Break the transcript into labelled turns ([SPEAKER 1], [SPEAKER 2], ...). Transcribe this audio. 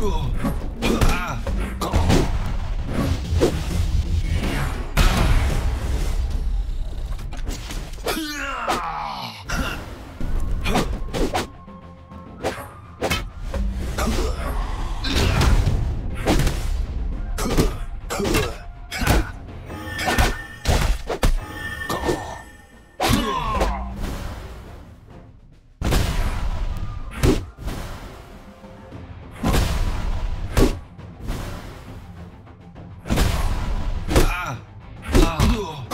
[SPEAKER 1] Ugh. Mundo.